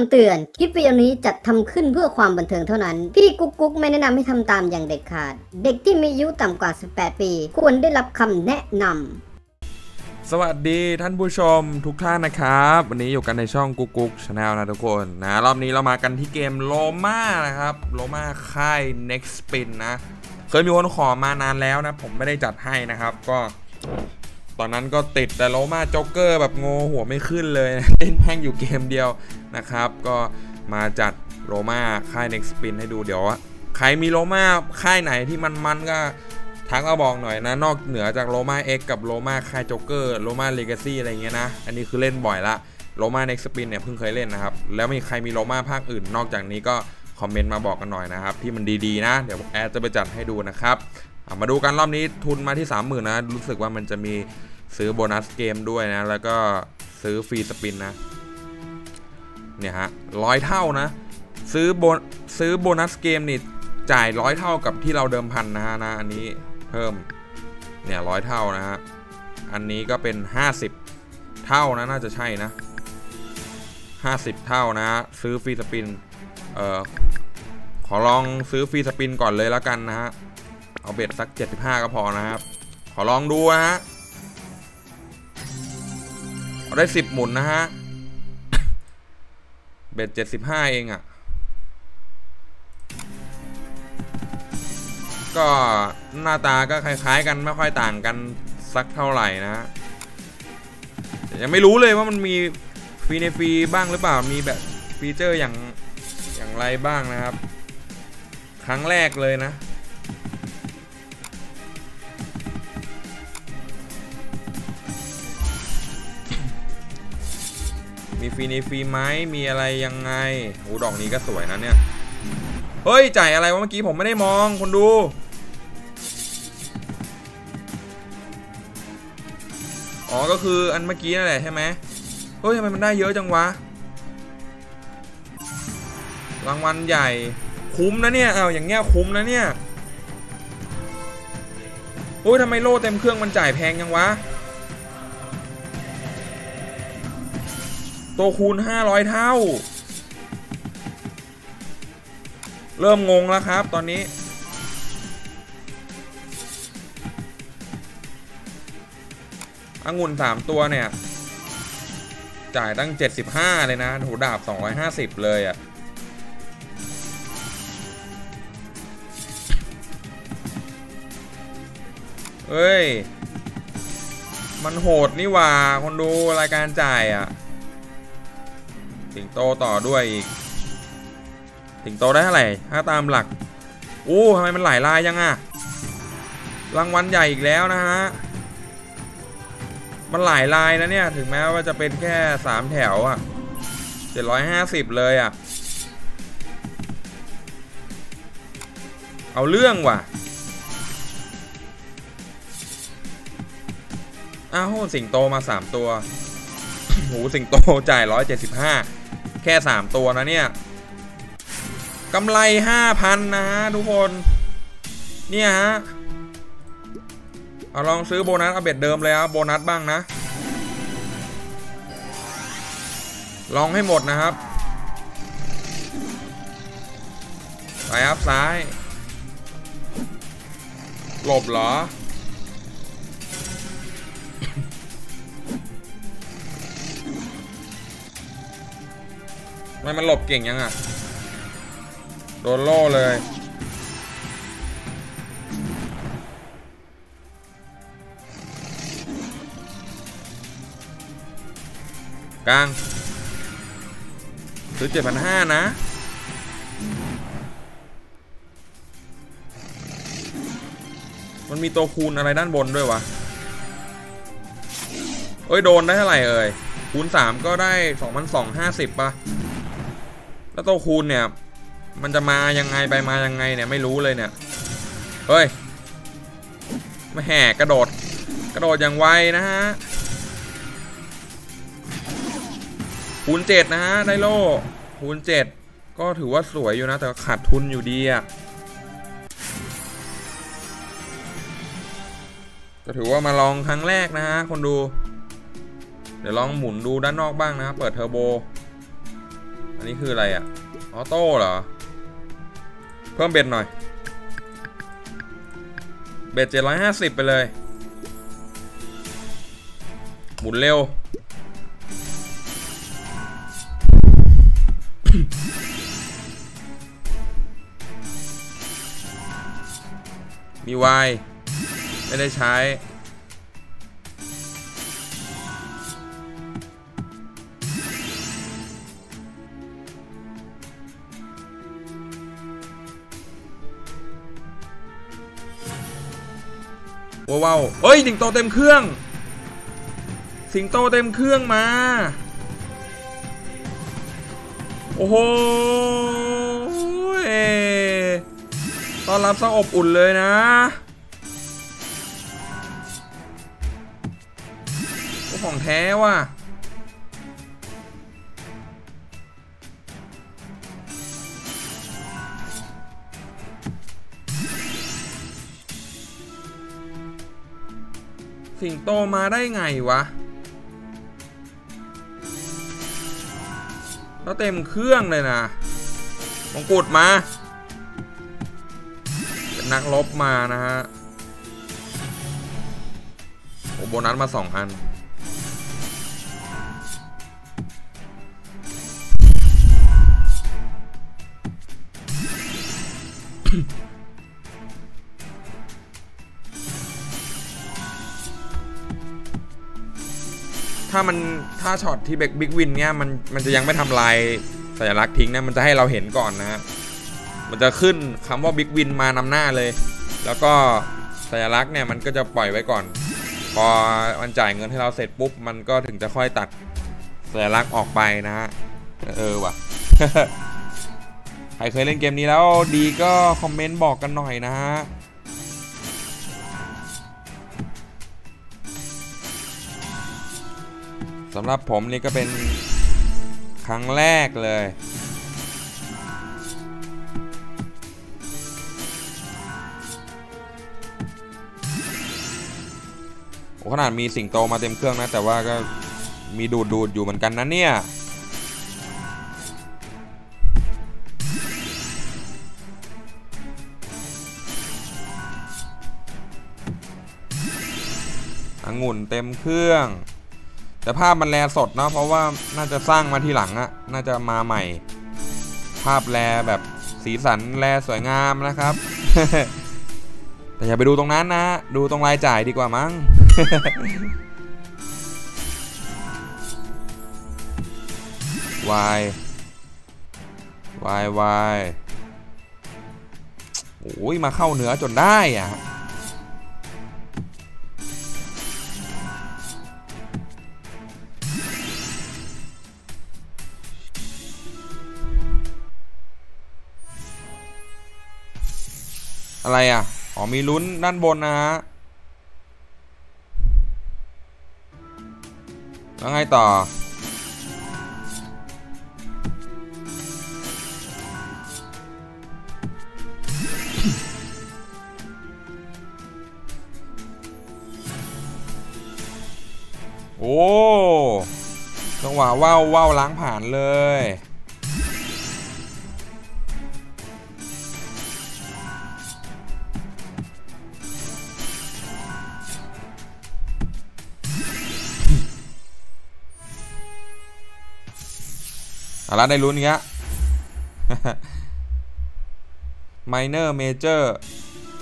คำเตือน คลิปวิดีโอนี้จัดทำขึ้นเพื่อความบันเทิงเท่านั้น พี่กุ๊กกุ๊กไม่แนะนำให้ทำตามอย่างเด็ดขาด เด็กที่มีอายุต่ำกว่า 18 ปี ควรได้รับคำแนะนำสวัสดีท่านผู้ชมทุกท่านนะครับ วันนี้อยู่กันในช่องกุ๊กกุ๊ก channel นะทุกคนนะรอบนี้เรามากันที่เกม Roma นะครับ Roma ค่าย Next Spin นะ เคยมีคนขอมานานแล้วนะ ผมไม่ได้จัดให้นะครับ ก็ ตอนนั้นก็ติดแต่ Roma Joker แบบงงหัวไม่ขึ้นเลยเล่นแพ่งอยู่เกมเดียวนะครับ ก็มาจัด Roma ค่าย Next Spin ให้ดูเดี๋ยวอะใครมี Roma ค่ายไหนที่มันๆก็ทักมาบอกหน่อยนะ นอกเหนือจากโ o มาเอ็กกับโ o มาค่ายโจ๊กเกอร์โ o มาเลกาซี่อะไรเงี้ยนะ อันนี้คือเล่นบ่อยละโ o มาเน็กสปินเนี่ยเพิ่งเคยเล่นนะครับ แล้วมีใครมีโ o มาภาคอื่น นอกจากนี้ก็ คอมเมนต์มาบอกกันหน่อยนะครับ ที่มันดีๆนะ เดี๋ยวแอดจะไปจัดให้ดูนะครับมาดูกันรอบนี้ทุนมาที่ 30,000นะ รู้สึกว่ามันจะมีซื้อโบนัสเกมด้วยนะ แล้วก็ซื้อฟรีสปินนะ เนี่ยฮะร้อยเท่านะ ซื้อโบซื้อโบนัสเกมนี่จ่ายร้อยเท่ากับที่เราเดิมพันนะฮะนะอันนี้เพิ่มเนี่ยร้อยเท่านะฮะอันนี้ก็เป็น 50 เท่านะน่าจะใช่นะ 50 เท่านะ ซื้อฟรีสปินเอ่อ ขอลองซื้อฟรีสปินก่อนเลยแล้วกันนะฮะ เอา bet สัก 75 ก็พอนะครับ ขอลองดูนะฮะ เอาได้ 10 หมุนนะฮะ bet 75 เองอะ่ะ ก็หน้าตาก็คล้ายๆกันไม่ค่อยต่างกันสักเท่าไหร่นะฮะยังไม่รู้เลยว่ามันมีฟรีในฟรีบ้างหรือเปล่า มีแบบฟีเจอร์อย่างอย่างไรบ้างนะครับ ครั้งแรกเลยนะ มีฟรีในฟรีไหมมีอะไรยังไงโหดอกนี้ก็สวยนะเนี่ย เฮ้ย จ่ายอะไรวะเมื่อกี้ผมไม่ได้มองคนดูอ๋อ ก็คืออันเมื่อกี้นั่นแหละใช่ไหมเฮ้ยทำไมมันได้เยอะจังวะ รางวัลใหญ่ คุ้มนะเนี่ยเอาอย่างเงี้ยคุ้มนะเนี่ยโอ้ยทำไมโล่เต็มเครื่องมันจ่ายแพงยังวะตัวคูณ 500 เท่า เริ่มงงแล้วครับตอนนี้ องุ่น 3 ตัวเนี่ย จ่ายตั้ง 75 เลยนะหูดาบ 250 เลยอะ่ะ เฮ้ย มันโหดนี่ว่าคนดูรายการจ่ายอะ่ะ สิงโตต่อด้วยอีก สิงโตได้เท่าไหร่ ถ้าตามหลัก อู้ทำไมมันหลายลายยังอะรางวัลใหญ่อีกแล้วนะฮะ มันหลายลายนะเนี่ย ถึงแม้ว่าจะเป็นแค่สามแถวอะเจ็ดร้อยห้าสิบเลยอะเอาเรื่องว่ะ อ้าวสิงโตมาสามตัวโหสิงโตจ่ายร้อยเจ็ดสิบห้าแค่สามตัวนะเนี่ยกำไรห้าพันนะฮะทุกคน เนี่ยฮะเอาลองซื้อโบนัสเอาเบ็ดเดิมเลยครับโบนัสบ้างนะ ลองให้หมดนะครับไปครับซ้าย หลบเหรอ ไม่มันหลบเก่งยังอะ โดนโล่เลย กลาง ซื้อเจ็ดพันห้านะมันมีตัวคูณอะไรด้านบนด้วยวะ เอ้ย โดนได้เท่าไหร่เอ่ย คูณสามก็ได้สองพันสองห้าสิบป่ะ แล้วตัวคูณเนี่ย มันจะมายังไงไปมายังไงเนี่ยไม่รู้เลยเนี่ย เฮ้ยม่แห่กระโดด กระโดดอย่างไวนะฮะ คูณเจ็ดนะฮะได้โล่คูณเจ็ดก็ถือว่าสวยอยู่นะ แต่ขาดทุนอยู่ดีอะก็ถือว่ามาลองครั้งแรกนะฮะคนดู เดี๋ยวลองหมุนดูด้านนอกบ้างนะเปิดเทอร์โบ นนนี้คืออะไรอะ ออโต้เหรอ เพิ่มเบ็ดหน่อย เบ็ดเจ็ดร้อยห้าสิบไปเลย หมุนเร็ว มีวาย ไม่ได้ใช้ ว้าวววเฮ้ยสิงโตเต็มเครื่อง สิงโตเต็มเครื่องมา โอ้โหต้อนรับซะอบอุ่นเลยนะ ของแท้ว่ะ สิงโตมาได้ไงวะ แล้วเต็มเครื่องเลยนะมงกุฎมาเป็นนักรบมานะฮะ โอ้โบนัสมาสองอัน ถ้ามันถ้าช็อตที่แบบ big win เนี่ยมันมันจะยังไม่ทำลายสัญลักษณ์ทิ้งนะมันจะให้เราเห็นก่อนนะฮะมันจะขึ้นคำว่า big win มานำหน้าเลย แล้วก็สัญลักษณ์เนี่ยมันก็จะปล่อยไว้ก่อน พอมันจ่ายเงินให้เราเสร็จปุ๊บ มันก็ถึงจะค่อยตัดสัญลักษณ์ออกไปนะฮะเออว่ะใครเคยเล่นเกมนี้แล้วดีก็คอมเมนต์บอกกันหน่อยนะฮะ สำหรับผมนี่ก็เป็นครั้งแรกเลย ขนาดมีสิงโตมาเต็มเครื่องนะ แต่ว่าก็มีดูดดูดอยู่เหมือนกันนะเนี่ยองุ่นเต็มเครื่อง แต่ภาพมันแลสดเนาะเพราะว่าน่าจะสร้างมาทีหลังอะน่าจะมาใหม่ ภาพแลแบบสีสันแลสวยงามนะครับ แต่อย่าไปดูตรงนั้นนะ ดูตรงรายจ่ายดีกว่ามั้งวายวายวายโอ้ยมาเข้าเหนือจนได้อะ อะไรอะ อ๋อ มีลุ้นด้านบนนะฮะ แล้วไงต่อ โอ้จังหวะว่าวว่าวล้างผ่านเลย ละได้ลุ้นเงี้ย minor major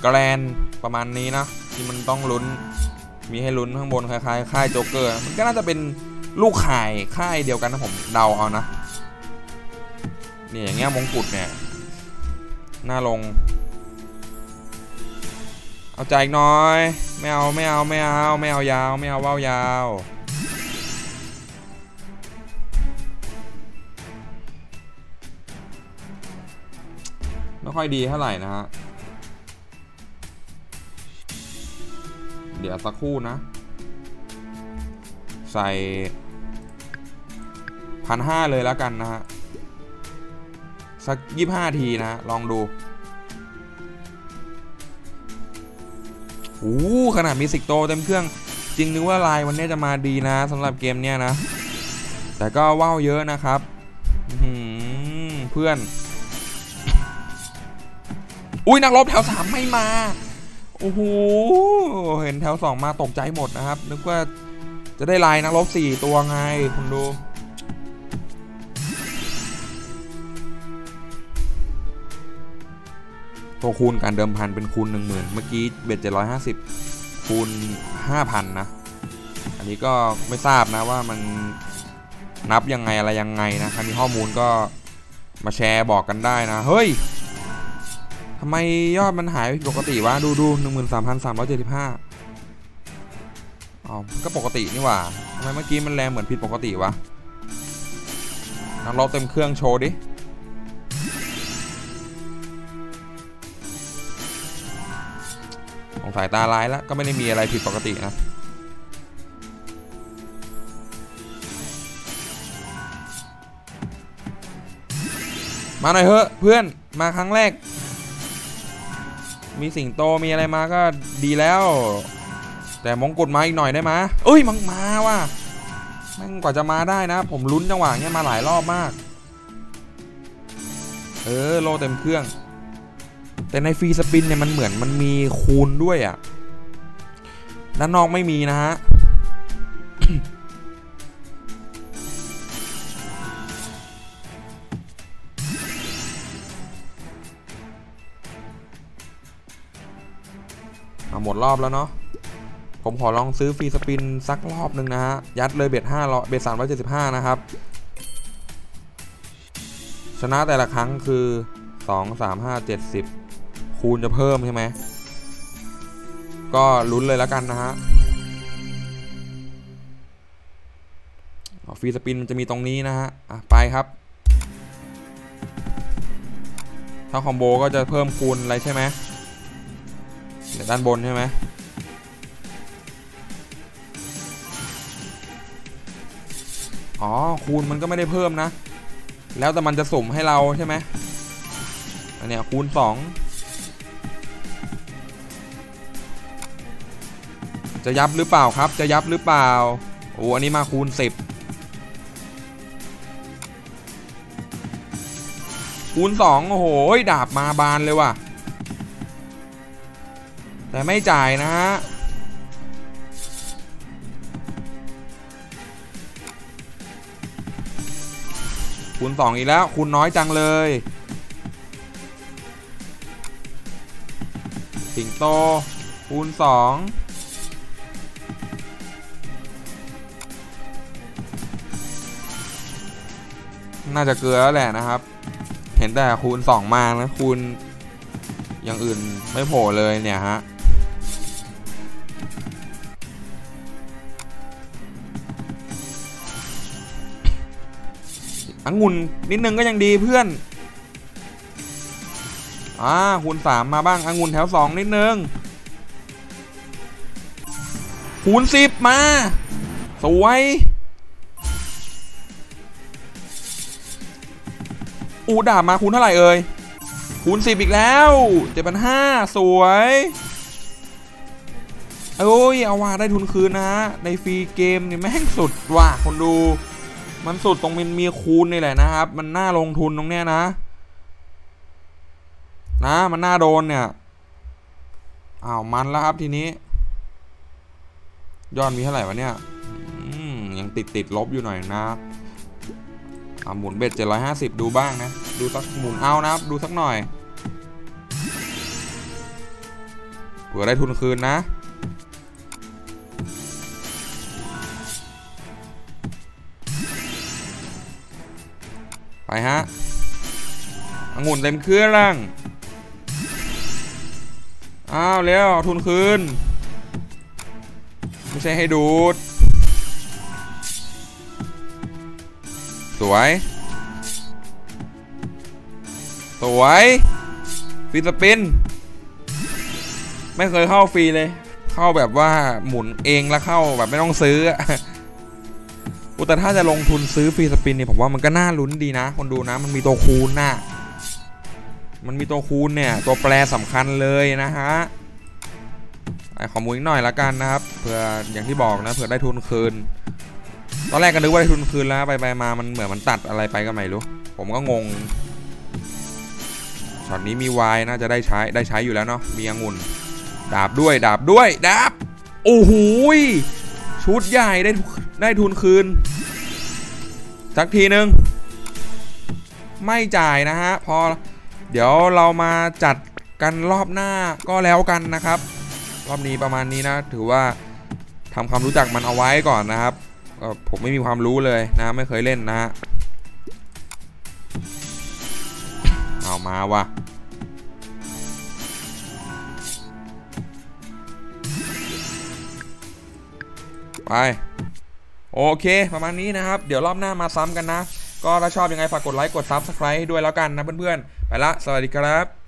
grand ประมาณนี้นะ ที่มันต้องลุ้นมีให้ลุ้นข้างบนคล้ายๆค่ายโจ๊กเกอร์มันก็น่าจะเป็นลูกข่ายค่ายเดียวกันนะผมเดาเอานะนี่อย่างเงี้ยมงกุฎเนี่ยหน้าลง เอาใจอีกหน้อย ไม่เอาไม่เอาไม่เอาไม่เอายาว ไม่เอาว่าวยาว ค่อยดีเท่าไหร่นะฮะ เดี๋ยวสักครู่นะ ใส่พันห้าเลยแล้วกันนะฮะ สักยี่ห้าทีนะฮะ ลองดูโอ้ขนาดมีสิกโตเต็มเครื่อง จริงนึกว่าลายวันนี้จะมาดีนะสำหรับเกมเนี้ยนะ แต่ก็ว่าวเยอะนะครับเพื่อน อุ้ยนักรบแถวสามไม่มา โอ้โห เห็นแถวสองมาตกใจหมดนะครับ นึกว่าจะได้ลายนักรบสี่ตัวไงคุณดู ตัวคูณการเดิมพันเป็นคูณหนึ่งหมื่นเมื่อกี้เบ็ดเจ็ดร้อยห้าสิบคูณห้าพันนะ อันนี้ก็ไม่ทราบนะว่ามันนับยังไงอะไรยังไงนะใครมีข้อมูลก็มาแชร์บอกกันได้นะ เฮ้ยำไมยอดมันหายผิดปกติวะ ดูดูหนึ่งหมื่นสามพันสามร้อยเจ็ดสิบห้าอ๋อก็ปกตินี่หว่าทำไมเมื่อกี้มันแรงเหมือนผิดปกติวะนักรบเต็มเครื่องโชว์ดิของสายตาลายแล้วก็ไม่ได้มีอะไรผิดปกตินะมาหน่อยเถอะเพื่อนมาครั้งแรก มีสิงโตมีอะไรมาก็ดีแล้ว แต่มงกุฎมาอีกหน่อยได้ไหมเอ้ยมังมาว่ะแม่งกว่าจะมาได้นะ ผมลุ้นจังหวะเนี้ยมาหลายรอบมาก เออโลเต็มเครื่อง แต่ในฟรีสปินเนี่ยมันเหมือนมันมีคูณด้วยอะ่ะด้านนอกไม่มีนะฮะ หมดรอบแล้วเนาะผมขอลองซื้อฟรีสปินสักรอบหนึ่งนะฮะ ยัดเลยเบ็ดห้าเบ็ดสามร้อยเจ็ดสิบห้านะครับ ชนะแต่ละครั้งคือ2 3 5 7 10คูณจะเพิ่มใช่ไหม ก็ลุ้นเลยแล้วกันนะฮะฟรีสปินมันจะมีตรงนี้นะฮะอะไปครับ ถ้าคอมโบก็จะเพิ่มคูณอะไรใช่ไหม เดี๋ยวด้านบนใช่ไหมอ๋อ คูณมันก็ไม่ได้เพิ่มนะ แล้วแต่มันจะสุ่มให้เราใช่ไหมอันเนี้ยคูณสองจะยับหรือเปล่าครับ จะยับหรือเปล่า โอ้อันนี้มาคูณสิบคูณสองโอ้โหดาบมาบานเลยว่ะ แต่ไม่จ่ายนะฮะคูณสองอีกแล้วคูณน้อยจังเลยสิงโตคูณสองน่าจะเกลือแล้วแหละนะครับ เห็นแต่คูณสองมานะคูณอย่างอื่นไม่โผล่เลยเนี่ยฮะ องุ่นนิดนึงก็ยังดีเพื่อนอ่าคูณสามมาบ้างองุ่นแถวสองนิดนึงคูณสิบมา สวย อูดาบมาคูณเท่าไหร่เอ่ยคูณสิบอีกแล้วเจ็ดพันห้าสวยโอ้ยเอาว่าได้ทุนคืนนะฮะในฟรีเกมนี่แม่งสุดว่ะคนดู มันสุดตรงมันมีคูณนี่แหละนะครับ มันน่าลงทุนตรงเนี้ยนะ นะมันน่าโดนเนี่ยอ้าวมันแล้วครับทีนี้ ยอดมีเท่าไหร่วะเนี่ยยังติดติดลบอยู่หน่อยนะอ่าหมุนเบ็ดเจ็ดร้อยห้าสิบดูบ้างนะ ดูสักหมุนเอานะครับ ดูสักหน่อยเผื่อได้ทุนคืนนะ ฮะองุ่นเต็มเครื่องอ้าวเร็วทุนคืน ไม่ใช่ให้ดูด สวย สวยฟรีสปิน ไม่เคยเข้าฟรีเลย เข้าแบบว่าหมุนเองแล้วเข้าแบบไม่ต้องซื้อ แต่ถ้าจะลงทุนซื้อ free spin เนี่ยผมว่ามันก็น่าลุ้นดีนะ คนดูนะมันมีตัวคูณน่ะมันมีตัวคูณเนี่ย ตัวแปรสำคัญเลยนะฮะไอขอหมุนอีกหน่อยละกันนะครับเผื่ออย่างที่บอกนะเผื่อได้ทุนคืน ตอนแรกก็นึกว่าได้ทุนคืนแล้วไปไปมามันเหมือนมันตัดอะไรไปก็ไม่รู้ ผมก็งงช็อตนี้มีวายน่าจะได้ใช้ได้ใช้อยู่แล้วเนาะมีองุ่นดาบด้วยดาบด้วยดาบโอ้โหชุดใหญ่ได้ ได้ทุนคืน สักทีนึง ไม่จ่ายนะฮะ พอ เดี๋ยวเรามาจัดกันรอบหน้าก็แล้วกันนะครับ รอบนี้ประมาณนี้นะ ถือว่าทำความรู้จักมันเอาไว้ก่อนนะครับ ผมไม่มีความรู้เลยนะ ไม่เคยเล่นนะฮะเอามาว่ะไป โอเค ประมาณนี้นะครับ เดี๋ยวรอบหน้ามาซ้ำกันนะ ก็ถ้าชอบยังไงฝากกดไลค์กดซับสไคร b e ด้วยแล้วกันนะเพื่อนๆ ไปละ สวัสดีครับ